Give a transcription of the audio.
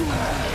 Star!